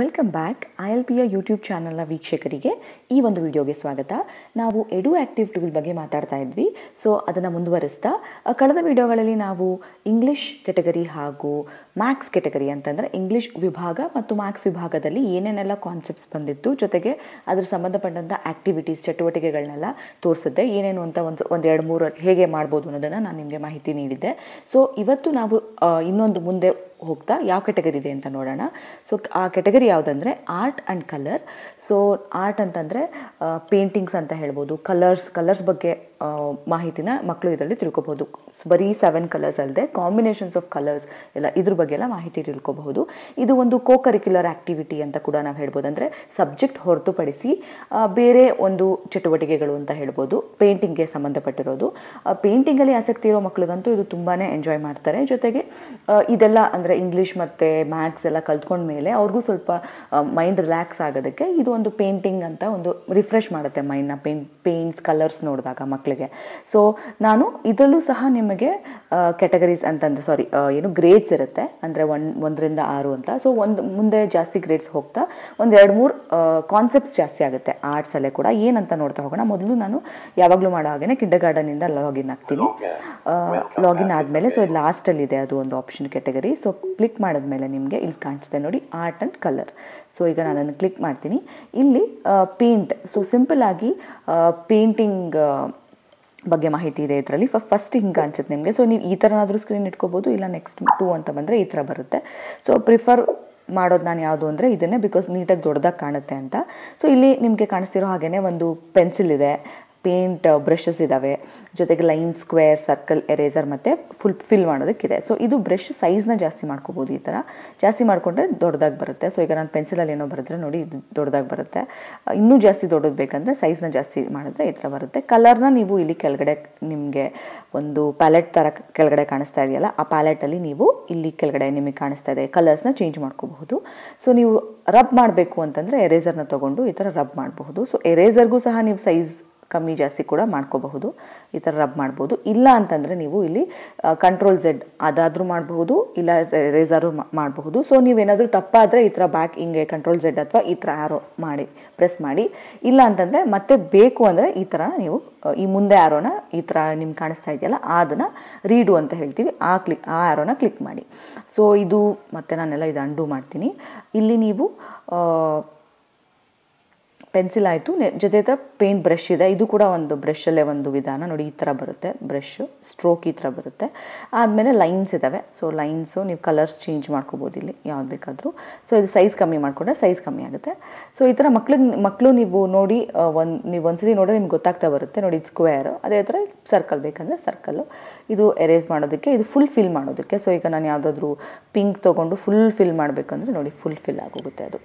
Welcome back I L ಪಿಯ YouTube ಚಾನಲ್ನ ವೀಕ್ಷಕರಿಗೆ ಈ ಒಂದು ವಿಡಿಯೋಗೆ ಸ್ವಾಗತ. ನಾವು ಎಡು ಆ್ಯಕ್ಟಿವ್ ಟೂಲ್ ಬಗ್ಗೆ ಮಾತಾಡ್ತಾ ಇದ್ವಿ. ಸೊ ಅದನ್ನು ಮುಂದುವರಿಸ್ತಾ ಕಳೆದ ವಿಡಿಯೋಗಳಲ್ಲಿ ನಾವು ಇಂಗ್ಲಿಷ್ ಕೆಟಗರಿ ಹಾಗೂ ಮ್ಯಾಕ್ಸ್ ಕೆಟಗರಿ ಅಂತಂದರೆ ಇಂಗ್ಲಿಷ್ ವಿಭಾಗ ಮತ್ತು ಮ್ಯಾಕ್ಸ್ ವಿಭಾಗದಲ್ಲಿ ಏನೇನೆಲ್ಲ ಕಾನ್ಸೆಪ್ಟ್ಸ್ ಬಂದಿತ್ತು, ಜೊತೆಗೆ ಅದ್ರ ಸಂಬಂಧಪಟ್ಟಂಥ ಆ್ಯಕ್ಟಿವಿಟೀಸ್ ಚಟುವಟಿಕೆಗಳನ್ನೆಲ್ಲ ತೋರಿಸಿದ್ದೆ ಏನೇನು ಅಂತ ಒಂದು ಒಂದು ಎರಡು ಮೂರು ಹೇಗೆ ಮಾಡ್ಬೋದು ಅನ್ನೋದನ್ನು ನಾನು ನಿಮಗೆ ಮಾಹಿತಿ ನೀಡಿದ್ದೆ. ಸೊ ಇವತ್ತು ನಾವು ಇನ್ನೊಂದು ಮುಂದೆ ಹೋಗ್ತಾ ಯಾವ ಕೆಟಗರಿ ಇದೆ ಅಂತ ನೋಡೋಣ. ಸೊ ಆ category ಯಾವುದಂದರೆ art and colour so art ಅಂತಂದರೆ ಪೇಂಟಿಂಗ್ಸ್ ಅಂತ ಹೇಳ್ಬೋದು. ಕಲರ್ಸ್ ಕಲರ್ಸ್ ಬಗ್ಗೆ ಮಾಹಿತಿನ ಮಕ್ಕಳು ಇದರಲ್ಲಿ ತಿಳ್ಕೊಬೋದು ಬರೀ ಸೆವೆನ್ ಕಲರ್ಸ್ ಅಲ್ಲದೆ ಕಾಂಬಿನೇಷನ್ಸ್ ಆಫ್ ಕಲರ್ಸ್ ಎಲ್ಲ ಇದ್ರ ಬಗ್ಗೆ ಎಲ್ಲ ಮಾಹಿತಿ ತಿಳ್ಕೊಬಹುದು. ಇದು ಒಂದು ಕೋ ಕರಿಕ್ಯುಲರ್ ಆ್ಯಕ್ಟಿವಿಟಿ ಅಂತ ಕೂಡ ನಾವು ಹೇಳ್ಬೋದು. ಅಂದರೆ ಸಬ್ಜೆಕ್ಟ್ ಹೊರತುಪಡಿಸಿ ಬೇರೆ ಒಂದು ಚಟುವಟಿಕೆಗಳು ಅಂತ ಹೇಳ್ಬೋದು. ಪೇಂಟಿಂಗ್ಗೆ ಸಂಬಂಧಪಟ್ಟಿರೋದು. ಪೇಂಟಿಂಗಲ್ಲಿ ಆಸಕ್ತಿ ಇರೋ ಮಕ್ಕಳಿಗಂತೂ ಇದು ತುಂಬಾ ಎಂಜಾಯ್ ಮಾಡ್ತಾರೆ. ಜೊತೆಗೆ ಇದೆಲ್ಲ ಅಂದರೆ ಇಂಗ್ಲೀಷ್ ಮತ್ತು ಮ್ಯಾಥ್ಸ್ ಎಲ್ಲ ಕಲ್ತ್ಕೊಂಡ್ಮೇಲೆ ಅವ್ರಿಗೂ ಸ್ವಲ್ಪ ಮೈಂಡ್ ರಿಲ್ಯಾಕ್ಸ್ ಆಗೋದಕ್ಕೆ ಇದು ಒಂದು ಪೇಂಟಿಂಗ್ ಅಂತ ಒಂದು ರಿಫ್ರೆಶ್ ಮಾಡುತ್ತೆ ಮೈಂಡ್ನ ಪೇಂಟ್ ಪೇಂಟ್ಸ್ ಕಲರ್ಸ್ ನೋಡಿದಾಗ ಮಕ್ಕಳಿಗೆ ಸೊ ನಾನು ಇದರಲ್ಲೂ ಸಹ ನಿಮಗೆ ಕ್ಯಾಟಗರೀಸ್ ಅಂತಂದರೆ ಸಾರಿ ಏನು ಗ್ರೇಡ್ಸ್ ಇರುತ್ತೆ ಅಂದರೆ ಒನ್ ಒಂದರಿಂದ ಆರು ಅಂತ. ಸೊ ಒಂದು ಮುಂದೆ ಜಾಸ್ತಿ ಗ್ರೇಡ್ಸ್ ಹೋಗ್ತಾ ಒಂದು ಎರಡು ಮೂರು ಕಾನ್ಸೆಪ್ಟ್ಸ್ ಜಾಸ್ತಿ ಆಗುತ್ತೆ. ಆರ್ಟ್ಸಲ್ಲೇ ಕೂಡ. ಏನಂತ ನೋಡ್ತಾ ಹೋಗೋಣ. ಮೊದಲು ನಾನು ಯಾವಾಗಲೂ ಮಾಡೋ ಹಾಗೆ ಕಿಂಡರ್ ಗಾರ್ಡನಿಂದ ಲಾಗಿನ್ ಆಗ್ತೀನಿ. ಲಾಗಿನ್ ಆದಮೇಲೆ ಸೊ ಇದು ಲಾಸ್ಟಲ್ಲಿದೆ ಅದು ಒಂದು ಆಪ್ಷನ್ ಕ್ಯಾಟಗರಿ ಸೊ ಕ್ಲಿಕ್ ಮಾಡಿದ್ಮೇಲೆ ನಿಮಗೆ ಇಲ್ಲಿ ಕಾಣಿಸುತ್ತೆ ನೋಡಿ ಆರ್ಟ್ ಆ್ಯಂಡ್ ಕಲರ್ ಸೊ ಈಗ ನಾನು ಅದನ್ನು ಕ್ಲಿಕ್ ಮಾಡ್ತೀನಿ. ಇಲ್ಲಿ ಪೇಂಟ್ ಸೊ ಸಿಂಪಲ್ ಆಗಿ ಪೇಂಟಿಂಗ್ ಬಗ್ಗೆ ಮಾಹಿತಿ ಇದೆ ಇದರಲ್ಲಿ. ಫಸ್ಟ್ ಹಿಂಗೆ ಕಾಣಿಸುತ್ತೆ ನಿಮಗೆ. ಸೊ ನೀವು ಈ ಥರನಾದರೂ ಸ್ಕ್ರೀನ್ ಇಟ್ಕೋಬೋದು, ಇಲ್ಲ ನೆಕ್ಸ್ಟ್ ಟೂ ಅಂತ ಬಂದರೆ ಈ ಥರ ಬರುತ್ತೆ. ಸೊ ಪ್ರಿಫರ್ ಮಾಡೋದು ನಾನು ಯಾವುದು ಅಂದರೆ ಇದನ್ನೇ ಬಿಕಾಸ್ ನೀಟಾಗಿ ದೊಡ್ಡದಾಗಿ ಕಾಣುತ್ತೆ ಅಂತ. ಸೊ ಇಲ್ಲಿ ನಿಮಗೆ ಕಾಣಿಸ್ತಿರೋ ಹಾಗೆಯೇ ಒಂದು ಪೆನ್ಸಿಲ್ ಇದೆ. ಪೇಂಟ್ ಬ್ರಷಸ್ ಇದ್ದಾವೆ ಜೊತೆಗೆ ಲೈನ್, ಸ್ಕ್ವೇರ್, ಸರ್ಕಲ್, ಎರೇಸರ್ ಮತ್ತು ಫುಲ್ ಫಿಲ್ ಮಾಡೋದಕ್ಕಿದೆ. ಸೊ ಇದು ಬ್ರಷ್ ಸೈಜ್ನ ಜಾಸ್ತಿ ಮಾಡ್ಕೋಬೋದು ಈ ಥರ ಜಾಸ್ತಿ ಮಾಡಿಕೊಂಡ್ರೆ ದೊಡ್ಡದಾಗಿ ಬರುತ್ತೆ. ಸೊ ಈಗ ನಾನು ಪೆನ್ಸಿಲಲ್ಲಿ ಏನೋ ಬರೆದ್ರೆ ನೋಡಿ ಇದು ದೊಡ್ಡದಾಗಿ ಬರುತ್ತೆ. ಇನ್ನೂ ಜಾಸ್ತಿ ದೊಡ್ಡದು ಬೇಕಂದರೆ ಸೈಜ್ನ ಜಾಸ್ತಿ ಮಾಡಿದ್ರೆ ಈ ಥರ ಬರುತ್ತೆ. ಕಲರ್ನ ನೀವು ಇಲ್ಲಿ ಕೆಳಗಡೆ ನಿಮಗೆ ಒಂದು ಪ್ಯಾಲೆಟ್ ಥರ ಕೆಳಗಡೆ ಕಾಣಿಸ್ತಾ ಇದೆಯಲ್ಲ, ಆ ಪ್ಯಾಲೆಟಲ್ಲಿ ನೀವು ಇಲ್ಲಿ ಕೆಳಗಡೆ ನಿಮಗೆ ಕಾಣಿಸ್ತಾ ಇದೆ. ಕಲರ್ಸ್ನ ಚೇಂಜ್ ಮಾಡ್ಕೋಬಹುದು. ಸೊ ನೀವು ರಬ್ ಮಾಡಬೇಕು ಅಂತಂದರೆ ಎರೇಸರ್ನ ತೊಗೊಂಡು ಈ ಥರ ರಬ್ ಮಾಡಬಹುದು. ಸೊ ಎರೇಸರ್ಗೂ ಸಹ ನೀವು ಸೈಜ್ ಕಮ್ಮಿ ಜಾಸ್ತಿ ಕೂಡ ಮಾಡ್ಕೋಬಹುದು. ಈ ಥರ ರಬ್ ಮಾಡ್ಬೋದು. ಇಲ್ಲ ಅಂತಂದರೆ ನೀವು ಇಲ್ಲಿ ಕಂಟ್ರೋಲ್ ಝೆಡ್ ಅದಾದರೂ ಮಾಡಬಹುದು, ಇಲ್ಲ ರೇಸರು ಮಾಡಬಹುದು. ಸೊ ನೀವೇನಾದರೂ ತಪ್ಪಾದರೆ ಈ ಥರ ಬ್ಯಾಕ್ ಹಿಂಗೆ ಕಂಟ್ರೋಲ್ ಝೆಡ್ ಅಥವಾ ಈ ಥರ ಆರೋ ಮಾಡಿ ಪ್ರೆಸ್ ಮಾಡಿ. ಇಲ್ಲ ಅಂತಂದರೆ ಮತ್ತೆ ಬೇಕು ಅಂದರೆ ಈ ಥರ ನೀವು ಈ ಮುಂದೆ ಆರೋನ ಈ ಥರ ನಿಮ್ಗೆ ಕಾಣಿಸ್ತಾ ಇದೆಯಲ್ಲ, ಅದನ್ನು ರೀಡು ಅಂತ ಹೇಳ್ತೀವಿ. ಆ ಕ್ಲಿಕ್ ಆ ಆರೋನ ಕ್ಲಿಕ್ ಮಾಡಿ. ಸೊ ಇದು ಮತ್ತೆ ನಾನೆಲ್ಲ ಇದು ಅಂಡು ಮಾಡ್ತೀನಿ. ಇಲ್ಲಿ ನೀವು ಪೆನ್ಸಿಲ್ ಆಯಿತು. ಜೊತೆ ಥರ ಪೇಂಟ್ ಬ್ರಷ್ ಇದೆ. ಇದು ಕೂಡ ಒಂದು ಬ್ರಷಲ್ಲೇ ಒಂದು ವಿಧಾನ. ನೋಡಿ, ಈ ಥರ ಬರುತ್ತೆ ಬ್ರಷ್. ಸ್ಟ್ರೋಕ್ ಈ ಥರ ಬರುತ್ತೆ. ಆದಮೇಲೆ ಲೈನ್ಸ್ ಇದ್ದಾವೆ ಸೊ ಲೈನ್ಸು ನೀವು ಕಲರ್ಸ್ ಚೇಂಜ್ ಮಾಡ್ಕೋಬೋದು ಇಲ್ಲಿ, ಯಾವ್ದು ಬೇಕಾದರೂ. ಸೊ ಇದು ಸೈಜ್ ಕಮ್ಮಿ ಮಾಡಿಕೊಂಡ್ರೆ ಸೈಜ್ ಕಮ್ಮಿ ಆಗುತ್ತೆ. ಸೊ ಈ ಥರ ಮಕ್ಳಿಗೆ ಮಕ್ಕಳು ನೀವು ನೋಡಿ ಒಂದು, ನೀವು ಒಂದ್ಸತಿ ನೋಡಿದ್ರೆ ನಿಮ್ಗೆ ಗೊತ್ತಾಗ್ತಾ ಬರುತ್ತೆ. ನೋಡಿ ಇದು ಸ್ಕ್ವೇರ್. ಅದೇ ಥರ ಸರ್ಕಲ್ ಬೇಕಂದರೆ ಸರ್ಕಲ್ಲು ಇದು ಎರೇಸ್ ಮಾಡೋದಕ್ಕೆ, ಇದು ಫುಲ್ ಫಿಲ್ ಮಾಡೋದಕ್ಕೆ. ಸೊ ಈಗ ನಾನು ಯಾವುದಾದ್ರೂ ಪಿಂಕ್ ತೊಗೊಂಡು ಫುಲ್ ಫಿಲ್ ಮಾಡಬೇಕಂದ್ರೆ ನೋಡಿ, ಫುಲ್ ಫಿಲ್ ಆಗೋಗುತ್ತೆ ಅದು.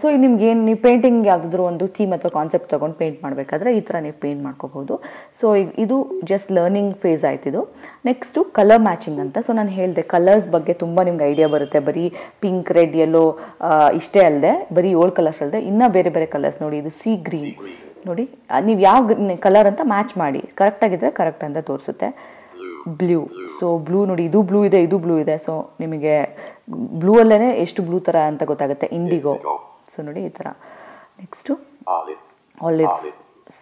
ಸೊ ಇದು ನಿಮ್ಗೆ ಏನು, ನೀವು ಪೇಂಟಿಂಗ್ ಯಾವುದಾದ್ರೂ ಒಂದು ಥೀಮ್ ಅಥವಾ ಕಾನ್ಸೆಪ್ಟ್ ತೊಗೊಂಡು ಪೇಂಟ್ ಮಾಡಬೇಕಾದ್ರೆ ಈ ಥರ ನೀವು ಪೇಂಟ್ ಮಾಡ್ಕೋಬೋದು ಸೊ ಇದು ಜಸ್ಟ್ ಲರ್ನಿಂಗ್ ಫೇಸ್ ಆಯ್ತಿದು ನೆಕ್ಸ್ಟು ಕಲರ್ ಮ್ಯಾಚಿಂಗ್ ಅಂತ. ಸೊ ನಾನು ಹೇಳಿದೆ ಕಲರ್ಸ್ ಬಗ್ಗೆ ತುಂಬ ನಿಮ್ಗೆ ಐಡಿಯಾ ಬರುತ್ತೆ. ಬರೀ ಪಿಂಕ್ ರೆಡ್ ಯೆಲ್ಲೋ ಇಷ್ಟೇ ಅಲ್ಲದೆ ಬರೀ ಏಳು ಕಲರ್ಸ್ ಅಲ್ಲದೆ ಇನ್ನೂ ಬೇರೆ ಬೇರೆ ಕಲರ್ಸ್ ನೋಡಿ ಇದು ಸಿ ಗ್ರೀನ್ ನೋಡಿ ನೀವು ಯಾವ ಕಲರ್ ಅಂತ ಮ್ಯಾಚ್ ಮಾಡಿ. ಕರೆಕ್ಟಾಗಿದ್ದರೆ ಕರೆಕ್ಟ್ ಅಂತ ತೋರಿಸುತ್ತೆ. ಬ್ಲೂ ಸೊ ಬ್ಲೂ ನೋಡಿ ಇದು ಬ್ಲೂ ಇದೆ ಇದು ಬ್ಲೂ ಇದೆ. ಸೊ ನಿಮಗೆ ಬ್ಲೂ ಅಲ್ಲೇ ಎಷ್ಟು ಬ್ಲೂ ಥರ ಅಂತ ಗೊತ್ತಾಗುತ್ತೆ. ಇಂಡಿಗೋ ಸೊ ನೋಡಿ ಈ ಥರ next. Olive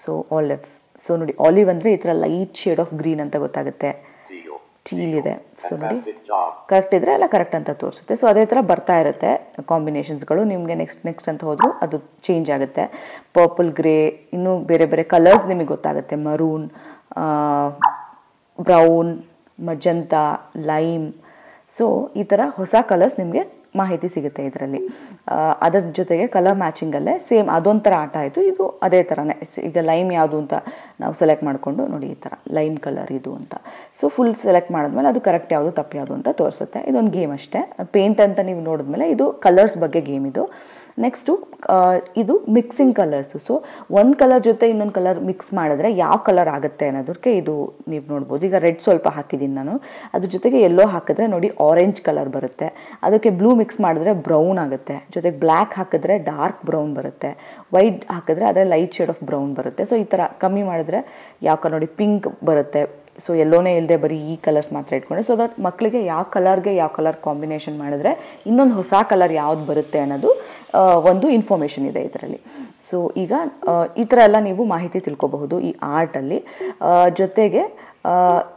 so olive so ನೋಡಿ ಆಲಿವ್ ಅಂದರೆ ಈ ಥರ ಲೈಟ್ ಶೇಡ್ ಆಫ್ ಗ್ರೀನ್ ಅಂತ ಗೊತ್ತಾಗುತ್ತೆ. ಟೀಲ್ ಇದೆ. ಸೊ ನೋಡಿ ಕರೆಕ್ಟ್ ಇದ್ರೆ ಎಲ್ಲ ಕರೆಕ್ಟ್ ಅಂತ ತೋರಿಸುತ್ತೆ. ಸೊ ಅದೇ ಥರ ಬರ್ತಾ ಇರುತ್ತೆ ಕಾಂಬಿನೇಷನ್ಸ್ಗಳು ನಿಮಗೆ ನೆಕ್ಸ್ಟ್ ನೆಕ್ಸ್ಟ್ ಅಂತ ಹೋದ್ರು ಅದು ಚೇಂಜ್ ಆಗುತ್ತೆ. ಪರ್ಪಲ್ ಗ್ರೇ ಇನ್ನೂ ಬೇರೆ ಬೇರೆ ಕಲರ್ಸ್ ನಿಮಗೆ ಗೊತ್ತಾಗುತ್ತೆ. Maroon brown magenta lime so ಈ ಥರ ಹೊಸ ಕಲರ್ಸ್ ನಿಮಗೆ ಮಾಹಿತಿ ಸಿಗುತ್ತೆ ಇದರಲ್ಲಿ. ಅದರ ಜೊತೆಗೆ ಕಲರ್ ಮ್ಯಾಚಿಂಗಲ್ಲೇ ಸೇಮ್ ಅದೊಂಥರ ಆಟ ಆಯಿತು. ಇದು ಅದೇ ಥರನೇ ಈಗ ಲೈಮ್ ಯಾವುದು ಅಂತ ನಾವು ಸೆಲೆಕ್ಟ್ ಮಾಡಿಕೊಂಡು ನೋಡಿ ಈ ಥರ ಲೈಮ್ ಕಲರ್ ಇದು ಅಂತ. ಸೊ ಫುಲ್ ಸೆಲೆಕ್ಟ್ ಮಾಡಿದ್ಮೇಲೆ ಅದು ಕರೆಕ್ಟ್ ಯಾವುದು, ತಪ್ಪು ಯಾವುದು ಅಂತ ತೋರಿಸುತ್ತೆ. ಇದೊಂದು ಗೇಮ್ ಅಷ್ಟೇ. ಪೇಂಟ್ ಅಂತ ನೀವು ನೋಡಿದ್ಮೇಲೆ ಇದು ಕಲರ್ಸ್ ಬಗ್ಗೆ ಗೇಮ್ ಇದು. ನೆಕ್ಸ್ಟು ಇದು ಮಿಕ್ಸಿಂಗ್ ಕಲರ್ಸು ಸೊ ಒಂದು ಕಲರ್ ಜೊತೆ ಇನ್ನೊಂದು ಕಲರ್ ಮಿಕ್ಸ್ ಮಾಡಿದ್ರೆ ಯಾವ ಕಲರ್ ಆಗುತ್ತೆ ಅನ್ನೋದಕ್ಕೆ ಇದು ನೀವು ನೋಡ್ಬೋದು. ಈಗ ರೆಡ್ ಸ್ವಲ್ಪ ಹಾಕಿದ್ದೀನಿ ನಾನು. ಅದ್ರ ಜೊತೆಗೆ ಎಲ್ಲೋ ಹಾಕಿದ್ರೆ ನೋಡಿ ಆರೆಂಜ್ ಕಲರ್ ಬರುತ್ತೆ. ಅದಕ್ಕೆ ಬ್ಲೂ ಮಿಕ್ಸ್ ಮಾಡಿದ್ರೆ ಬ್ರೌನ್ ಆಗುತ್ತೆ. ಜೊತೆಗೆ ಬ್ಲ್ಯಾಕ್ ಹಾಕಿದ್ರೆ ಡಾರ್ಕ್ ಬ್ರೌನ್ ಬರುತ್ತೆ. ವೈಟ್ ಹಾಕಿದ್ರೆ ಅದೇ ಲೈಟ್ ಶೇಡ್ ಆಫ್ ಬ್ರೌನ್ ಬರುತ್ತೆ. ಸೊ ಈ ಥರ ಕಮ್ಮಿ ಮಾಡಿದ್ರೆ ಯಾವ ಕಲರ್ ನೋಡಿ ಪಿಂಕ್ ಬರುತ್ತೆ. ಸೊ ಎಲ್ಲೋನೇ ಇಲ್ಲದೆ ಬರೀ ಈ ಕಲರ್ಸ್ ಮಾತ್ರ ಇಟ್ಕೊಂಡ್ರೆ. ಸೊ ದಟ್ ಮಕ್ಕಳಿಗೆ ಯಾವ ಕಲರ್ಗೆ ಯಾವ ಕಲರ್ ಕಾಂಬಿನೇಷನ್ ಮಾಡಿದ್ರೆ ಇನ್ನೊಂದು ಹೊಸ ಕಲರ್ ಯಾವ್ದು ಬರುತ್ತೆ ಅನ್ನೋದು ಒಂದು ಇನ್ಫಾರ್ಮೇಷನ್ ಇದೆ ಇದರಲ್ಲಿ. ಸೊ ಈಗ ಈ ಥರ ಎಲ್ಲ ನೀವು ಮಾಹಿತಿ ತಿಳ್ಕೊಬಹುದು ಈ ಆರ್ಟಲ್ಲಿ ಜೊತೆಗೆ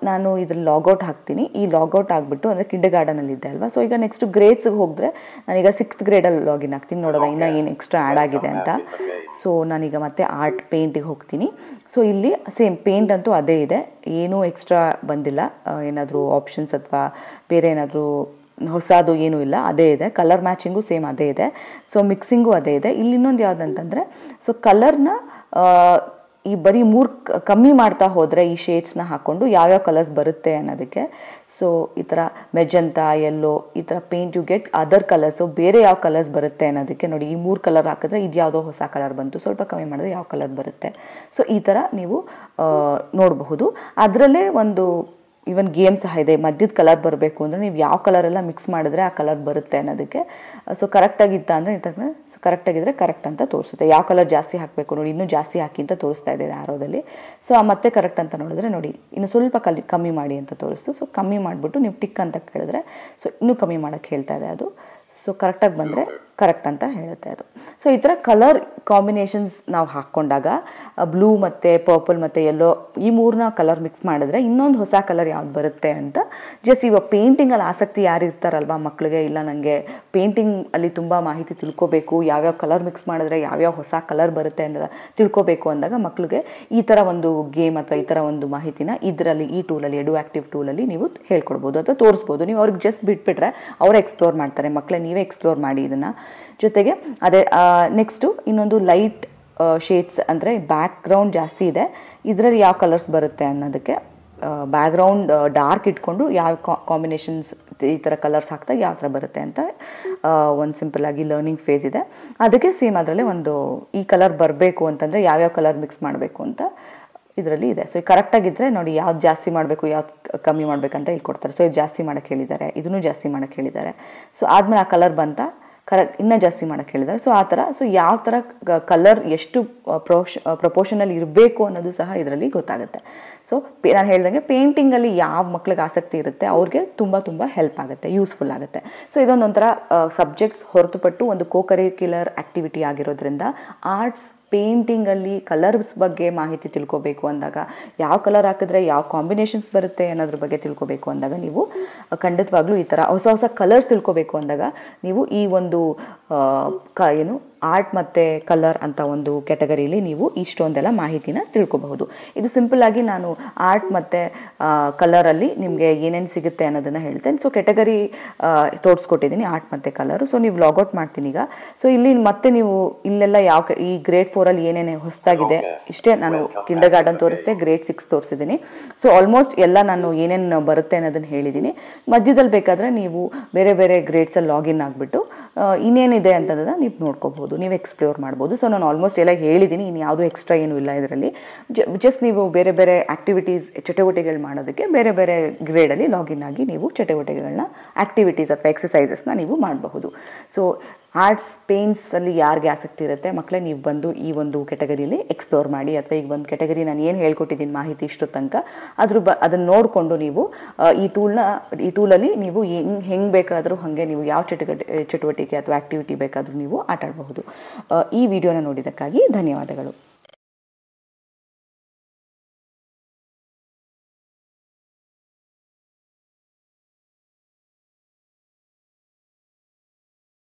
ನಾನು ಇದ್ರ ಲಾಗೌಟ್ ಹಾಕ್ತೀನಿ. ಈ ಲಾಗೌಟ್ ಆಗಿಬಿಟ್ಟು ಅಂದರೆ ಕಿಂಡರ್ ಗಾರ್ಡನಲ್ಲಿದ್ದೆ ಅಲ್ವಾ? ಸೊ ಈಗ ನೆಕ್ಸ್ಟ್ ಗ್ರೇಡ್ಸ್ಗೆ ಹೋದರೆ ನಾನೀಗ ಸಿಕ್ಸ್ತ್ ಗ್ರೇಡಲ್ಲಿ ಲಾಗಿನ್ ಆಗ್ತೀನಿ ನೋಡೋಣ ಇನ್ನೂ ಏನು ಎಕ್ಸ್ಟ್ರಾ ಆ್ಯಡ್ ಆಗಿದೆ ಅಂತ. ಸೊ ನಾನೀಗ ಮತ್ತೆ ಆರ್ಟ್ ಪೇಂಟಿಗೆ ಹೋಗ್ತೀನಿ. ಸೊ ಇಲ್ಲಿ ಸೇಮ್ ಪೇಂಟ್ ಅಂತೂ ಅದೇ ಇದೆ. ಏನೂ ಎಕ್ಸ್ಟ್ರಾ ಬಂದಿಲ್ಲ. ಏನಾದರೂ ಆಪ್ಷನ್ಸ್ ಅಥವಾ ಬೇರೆ ಏನಾದರೂ ಹೊಸದು ಏನೂ ಇಲ್ಲ. ಅದೇ ಇದೆ. ಕಲರ್ ಮ್ಯಾಚಿಂಗು ಸೇಮ್ ಅದೇ ಇದೆ. ಸೊ ಮಿಕ್ಸಿಂಗು ಅದೇ ಇದೆ. ಇಲ್ಲಿ ಇನ್ನೊಂದು ಯಾವುದಂತಂದರೆ ಸೊ ಕಲರ್ನ ಈ ಬರೀ ಮೂರು ಕಮ್ಮಿ ಮಾಡ್ತಾ ಹೋದರೆ ಈ ಶೇಡ್ಸ್ನ ಹಾಕ್ಕೊಂಡು ಯಾವ್ಯಾವ ಕಲರ್ಸ್ ಬರುತ್ತೆ ಅನ್ನೋದಕ್ಕೆ. ಸೊ ಈ ಥರ ಮೆಜಂತ ಎಲ್ಲೋ ಈ ಥರ paint you get other colours ಬೇರೆ ಯಾವ ಕಲರ್ಸ್ ಬರುತ್ತೆ ಅನ್ನೋದಕ್ಕೆ ನೋಡಿ, ಈ ಮೂರು ಕಲರ್ ಹಾಕಿದ್ರೆ ಇದು ಯಾವುದೋ ಹೊಸ ಕಲರ್ ಬಂತು, ಸ್ವಲ್ಪ ಕಮ್ಮಿ ಮಾಡಿದ್ರೆ ಯಾವ ಕಲರ್ ಬರುತ್ತೆ. ಸೊ ಈ ಥರ ನೀವು ನೋಡಬಹುದು. ಅದರಲ್ಲೇ ಒಂದು ಈವನ್ ಗೇಮ್ ಸಹ ಇದೆ. ಮಧ್ಯದ ಕಲರ್ ಬರಬೇಕು ಅಂದರೆ ನೀವು ಯಾವ ಕಲರ್ ಎಲ್ಲ ಮಿಕ್ಸ್ ಮಾಡಿದ್ರೆ ಆ ಕಲರ್ ಬರುತ್ತೆ ಅನ್ನೋದಕ್ಕೆ ಸೊ ಕರೆಕ್ಟಾಗಿತ್ತ ಅಂದರೆ ಸೊ ಕರೆಕ್ಟಾಗಿದ್ದರೆ ಕರೆಕ್ಟ್ ಅಂತ ತೋರಿಸುತ್ತೆ. ಯಾವ ಕಲರ್ ಜಾಸ್ತಿ ಹಾಕಬೇಕು ನೋಡಿ, ಇನ್ನೂ ಜಾಸ್ತಿ ಹಾಕಿ ಅಂತ ತೋರಿಸ್ತಾ ಇದೆ ಆರೋದಲ್ಲಿ ಸೊ ಆ ಮತ್ತೆ ಕರೆಕ್ಟ್ ಅಂತ ನೋಡಿದ್ರೆ ನೋಡಿ, ಇನ್ನು ಸ್ವಲ್ಪ ಕಲಿ, ಕಮ್ಮಿ ಮಾಡಿ ಅಂತ ತೋರಿಸ್ತು. ಸೊ ಕಮ್ಮಿ ಮಾಡಿಬಿಟ್ಟು ನೀವು ಟಿಕ್ ಅಂತ ಕೇಳಿದ್ರೆ ಸೊ ಇನ್ನೂ ಕಮ್ಮಿ ಮಾಡೋಕ್ಕೆ ಹೇಳ್ತಾ ಇದೆ ಅದು. ಸೊ ಕರೆಕ್ಟಾಗಿ ಬಂದರೆ ಕರೆಕ್ಟ್ ಅಂತ ಹೇಳುತ್ತೆ ಅದು. ಸೊ ಈ ಥರ ಕಲರ್ ಕಾಂಬಿನೇಷನ್ಸ್ ನಾವು ಹಾಕ್ಕೊಂಡಾಗ ಬ್ಲೂ ಮತ್ತು ಪರ್ಪಲ್ ಮತ್ತು ಎಲ್ಲೋ ಈ ಮೂರನ್ನ ಕಲರ್ ಮಿಕ್ಸ್ ಮಾಡಿದ್ರೆ ಇನ್ನೊಂದು ಹೊಸ ಕಲರ್ ಯಾವ್ದು ಬರುತ್ತೆ ಅಂತ ಜಸ್ಟ್ ಇವಾಗ ಪೇಂಟಿಂಗಲ್ಲಿ ಆಸಕ್ತಿ ಯಾರು ಇರ್ತಾರಲ್ವಾ ಮಕ್ಕಳಿಗೆ ಇಲ್ಲ ನನಗೆ ಪೇಂಟಿಂಗ್ ಅಲ್ಲಿ ತುಂಬ ಮಾಹಿತಿ ತಿಳ್ಕೊಬೇಕು, ಯಾವ್ಯಾವ ಕಲರ್ ಮಿಕ್ಸ್ ಮಾಡಿದ್ರೆ ಯಾವ್ಯಾವ ಹೊಸ ಕಲರ್ ಬರುತ್ತೆ ಅಂತ ತಿಳ್ಕೊಬೇಕು ಅಂದಾಗ ಮಕ್ಕಳಿಗೆ ಈ ಥರ ಒಂದು ಗೇಮ್ ಅಥವಾ ಈ ಥರ ಒಂದು ಮಾಹಿತಿನ ಇದರಲ್ಲಿ ಈ ಟೂಲಲ್ಲಿ ಎಡು ಆ್ಯಕ್ಟಿವ್ ಟೂಲಲ್ಲಿ ನೀವು ಹೇಳ್ಕೊಡ್ಬೋದು ಅಥವಾ ತೋರಿಸ್ಬೋದು. ನೀವು ಅವ್ರಿಗೆ ಜಸ್ಟ್ ಬಿಟ್ಬಿಟ್ರೆ ಅವರು ಎಕ್ಸ್ಪ್ಲೋರ್ ಮಾಡ್ತಾರೆ. ಮಕ್ಕಳೇ ನೀವೇ ಎಕ್ಸ್ಪ್ಲೋರ್ ಮಾಡಿ ಇದನ್ನು. ಜೊತೆಗೆ ಅದೇ ನೆಕ್ಸ್ಟು ಇನ್ನೊಂದು ಲೈಟ್ ಶೇಡ್ಸ್ ಅಂದರೆ ಬ್ಯಾಕ್ಗ್ರೌಂಡ್ ಜಾಸ್ತಿ ಇದೆ. ಇದರಲ್ಲಿ ಯಾವ ಕಲರ್ಸ್ ಬರುತ್ತೆ ಅನ್ನೋದಕ್ಕೆ ಬ್ಯಾಕ್ಗ್ರೌಂಡ್ ಡಾರ್ಕ್ ಇಟ್ಕೊಂಡು ಯಾವ ಕಾಂಬಿನೇಷನ್ಸ್ ಈ ಥರ ಕಲರ್ಸ್ ಹಾಕಿದಾಗ ಯಾವ ಥರ ಬರುತ್ತೆ ಅಂತ ಒಂದು ಸಿಂಪಲ್ ಆಗಿ ಲರ್ನಿಂಗ್ ಫೇಸ್ ಇದೆ. ಅದಕ್ಕೆ ಸೇಮ್ ಅದರಲ್ಲೇ ಒಂದು ಈ ಕಲರ್ ಬರಬೇಕು ಅಂತಂದರೆ ಯಾವ್ಯಾವ ಕಲರ್ ಮಿಕ್ಸ್ ಮಾಡಬೇಕು ಅಂತ ಇದರಲ್ಲಿ ಇದೆ. ಸೊ ಕರೆಕ್ಟಾಗಿದ್ದರೆ ನೋಡಿ ಯಾವ್ದು ಜಾಸ್ತಿ ಮಾಡಬೇಕು, ಯಾವ್ದು ಕಮ್ಮಿ ಮಾಡಬೇಕಂತ ಹೇಳ್ಕೊಡ್ತಾರೆ. ಕೊಡ್ತಾರೆ ಸೊ ಇದು ಜಾಸ್ತಿ ಮಾಡೋಕ್ಕೆ ಹೇಳಿದ್ದಾರೆ, ಇದನ್ನು ಜಾಸ್ತಿ ಮಾಡೋಕ್ಕೆ ಹೇಳಿದ್ದಾರೆ. ಸೊ ಆದಮೇಲೆ ಆ ಕಲರ್ ಬಂತ ಕರೆಕ್ಟ್ ಇನ್ನೂ ಜಾಸ್ತಿ ಮಾಡೋಕ್ಕೆ ಹೇಳಿದ್ದಾರೆ ಸೊ ಆ ಥರ ಸೊ ಯಾವ ಥರ ಕಲರ್ ಎಷ್ಟು ಪ್ರೊಶ್ ಪ್ರಪೋರ್ಷನಲ್ಲಿ ಇರಬೇಕು ಅನ್ನೋದು ಸಹ ಇದರಲ್ಲಿ ಗೊತ್ತಾಗುತ್ತೆ. ಸೊ ನಾನು ಹೇಳ್ದಂಗೆ ಪೇಂಟಿಂಗಲ್ಲಿ ಯಾವ ಮಕ್ಳಿಗೆ ಆಸಕ್ತಿ ಇರುತ್ತೆ, ಅವ್ರಿಗೆ ತುಂಬ ತುಂಬ ಹೆಲ್ಪ್ ಆಗುತ್ತೆ ಯೂಸ್ಫುಲ್ ಆಗುತ್ತೆ. ಸೊ ಇದೊಂದೊಂಥರ ಸಬ್ಜೆಕ್ಟ್ಸ್ ಹೊರತುಪಟ್ಟು ಒಂದು ಕೋ ಕರಿಕ್ಯುಲರ್ ಆ್ಯಕ್ಟಿವಿಟಿ ಆಗಿರೋದ್ರಿಂದ ಆರ್ಟ್ಸ್ ಪೇಂಟಿಂಗಲ್ಲಿ ಕಲರ್ಸ್ ಬಗ್ಗೆ ಮಾಹಿತಿ ತಿಳ್ಕೊಬೇಕು ಅಂದಾಗ ಯಾವ ಕಲರ್ ಹಾಕಿದ್ರೆ ಯಾವ ಕಾಂಬಿನೇಷನ್ಸ್ ಬರುತ್ತೆ ಅನ್ನೋದ್ರ ಬಗ್ಗೆ ತಿಳ್ಕೊಬೇಕು ಅಂದಾಗ ನೀವು ಖಂಡಿತವಾಗ್ಲೂ ಈ ಥರ ಹೊಸ ಹೊಸ ಕಲರ್ಸ್ ತಿಳ್ಕೊಬೇಕು ಅಂದಾಗ ನೀವು ಈ ಒಂದು ಕ, ಏನು ಆರ್ಟ್ ಮತ್ತು ಕಲರ್ ಅಂತ ಒಂದು ಕ್ಯಾಟಗರಿಲಿ ನೀವು ಇಷ್ಟೊಂದೆಲ್ಲ ಮಾಹಿತಿನ ತಿಳ್ಕೊಬಹುದು. ಇದು ಸಿಂಪಲ್ ಆಗಿ ನಾನು ಆರ್ಟ್ ಮತ್ತು ಕಲರಲ್ಲಿ ನಿಮಗೆ ಏನೇನು ಸಿಗುತ್ತೆ ಅನ್ನೋದನ್ನು ಹೇಳ್ತೇನೆ. ಸೊ ಕ್ಯಾಟಗರಿ ತೋರಿಸ್ಕೊಟ್ಟಿದ್ದೀನಿ ಆರ್ಟ್ ಮತ್ತು ಕಲರು ಸೊ ನೀವು ಲಾಗೌಟ್ ಮಾಡ್ತೀನಿ ಈಗ. ಸೊ ಇಲ್ಲಿ ಮತ್ತೆ ನೀವು ಇಲ್ಲೆಲ್ಲ ಯಾವ ಈ ಗ್ರೇಡ್ ಫೋರಲ್ಲಿ ಏನೇನೇ ಹೊಸದಾಗಿದೆ ಇಷ್ಟೇ ನಾನು ಕಿಂಡರ್ ಗಾರ್ಡನ್ ತೋರಿಸಿದೆ ಗ್ರೇಡ್ ಸಿಕ್ಸ್ ತೋರಿಸಿದ್ದೀನಿ. ಸೊ ಆಲ್ಮೋಸ್ಟ್ ಎಲ್ಲ ನಾನು ಏನೇನು ಬರುತ್ತೆ ಅನ್ನೋದನ್ನು ಹೇಳಿದ್ದೀನಿ. ಮಧ್ಯದಲ್ಲಿ ಬೇಕಾದರೆ ನೀವು ಬೇರೆ ಬೇರೆ ಗ್ರೇಡ್ಸಲ್ಲಿ ಲಾಗಿನ್ ಆಗಿಬಿಟ್ಟು ಇನ್ನೇನಿದೆ ಅಂತಂದ್ರೆ ನೀವು ನೋಡ್ಕೋಬೋದು ನೀವು ಎಕ್ಸ್ಪ್ಲೋರ್ ಮಾಡ್ಬೋದು. ಸೊ ನಾನು ಆಲ್ಮೋಸ್ಟ್ ಎಲ್ಲ ಹೇಳಿದ್ದೀನಿ ಇನ್ನು ಯಾವುದು ಎಕ್ಸ್ಟ್ರಾ ಏನೂ ಇಲ್ಲ ಇದರಲ್ಲಿ. ಜಸ್ಟ್ ನೀವು ಬೇರೆ ಬೇರೆ ಆ್ಯಕ್ಟಿವಿಟೀಸ್ ಚಟುವಟಿಕೆಗಳು ಮಾಡೋದಕ್ಕೆ ಬೇರೆ ಬೇರೆ ಗ್ರೇಡಲ್ಲಿ ಲಾಗಿನ್ ಆಗಿ ನೀವು ಚಟುವಟಿಕೆಗಳನ್ನ ಆ್ಯಕ್ಟಿವಿಟೀಸ್ ಅಥವಾ ಎಕ್ಸಸೈಸಸ್ನ ನೀವು ಮಾಡಬಹುದು. ಸೊ ಆರ್ಟ್ಸ್ ಪೇನ್ಸಲ್ಲಿ ಯಾರಿಗೆ ಆಸಕ್ತಿ ಇರುತ್ತೆ ಮಕ್ಕಳೇ ನೀವು ಬಂದು ಈ ಒಂದು ಕೆಟಗರಿಯಲ್ಲಿ ಎಕ್ಸ್ಪ್ಲೋರ್ ಮಾಡಿ, ಅಥವಾ ಈಗ ಒಂದು ಕೆಟಗರಿ ನಾನು ಏನು ಹೇಳ್ಕೊಟ್ಟಿದ್ದೀನಿ ಮಾಹಿತಿ ಇಷ್ಟು ತನಕ, ಅದ್ರ ಬ, ಅದನ್ನು ನೋಡಿಕೊಂಡು ನೀವು ಈ ಟೂಲ್ನ ಈ ಟೂಲಲ್ಲಿ ನೀವು ಹೆಂಗೆ ಹೆಂಗೆ ಬೇಕಾದರೂ ಹಾಗೆ ನೀವು ಯಾವ ಚಟುವಟಿಕೆ ಚಟುವಟಿಕೆ ಅಥವಾ ಆ್ಯಕ್ಟಿವಿಟಿ ಬೇಕಾದರೂ ನೀವು ಆಟಾಡಬಹುದು. ಈ ವಿಡಿಯೋನ ನೋಡಿದ್ದಕ್ಕಾಗಿ ಧನ್ಯವಾದಗಳು.